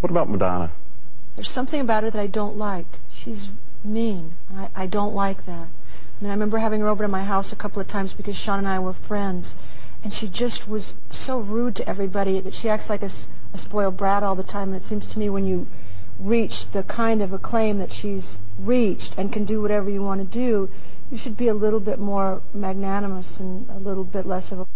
What about Madonna? There's something about her that I don't like. She's mean. I, I don't like that. I mean, I remember having her over to my house a couple of times because Sean and I were friends, and she just was so rude to everybody that she acts like a spoiled brat all the time. And it seems to me when you reach the kind of acclaim that she's reached and can do whatever you want to do, you should be a little bit more magnanimous and a little bit less of a